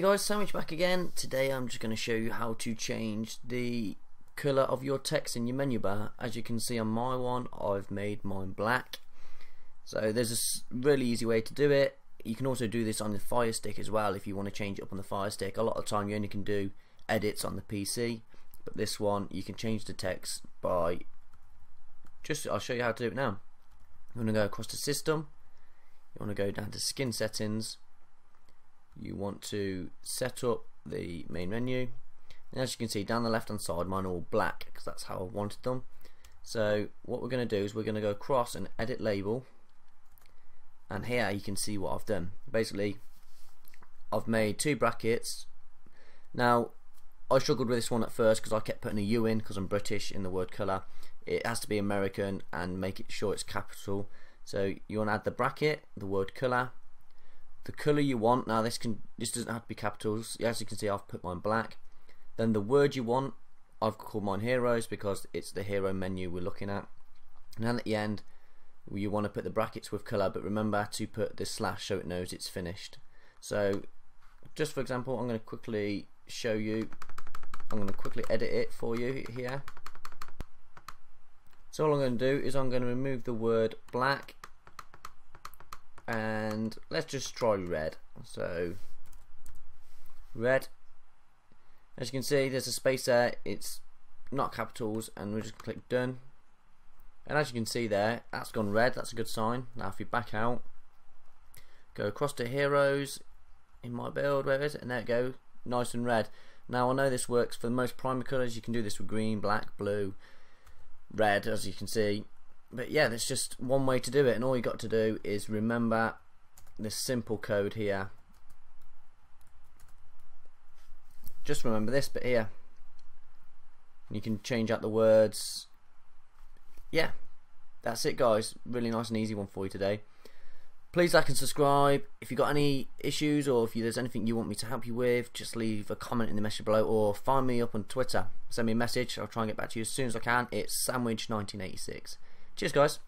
guys, SamWich back again. Today I'm just going to show you how to change the colour of your text in your menu bar. As you can see on my one, I've made mine black. So there's a really easy way to do it. You can also do this on the Fire Stick as well if you want to change it up on the Fire Stick. A lot of time you only can do edits on the PC, but this one you can change the text by just, I'll show you how to do it now. You want to go across to System, you want to go down to Skin Settings, you want to set up the main menu. And as you can see down the left hand side mine are all black because that's how I wanted them. So what we're going to do is we're going to go across and edit label. And here you can see what I've done. Basically I've made two brackets. Now I struggled with this one at first because I kept putting a U in because I'm British in the word colour. It has to be American and make it sure it's capital. So you want to add the bracket the word colour the color you want. Now this can this doesn't have to be capitals. As you can see I've put mine black. Then the word you want I've called mine heroes because it's the hero menu we're looking at. And at the end you want to put the brackets with color but remember to put the slash so it knows it's finished. So just for example I'm going to quickly show you I'm going to quickly edit it for you here. So all I'm going to do is I'm going to remove the word black and let's just try red. So red. As you can see there's a space there. It's not capitals and we'll just click done. And as you can see there that's gone red. That's a good sign. Now if you back out go across to heroes. In my build where is it and there it go nice and red. Now I know this works for most primary colours you can do this with green black blue red as you can see but yeah there's just one way to do it and all you got to do is remember this simple code here. Just remember this bit here. You can change out the words. Yeah that's it guys. Really nice and easy one for you today. Please like and subscribe. If you've got any issues or if there's anything you want me to help you with just leave a comment in the message below or find me up on Twitter. Send me a message. I'll try and get back to you as soon as I can. It's samwich1986 Cheers, guys.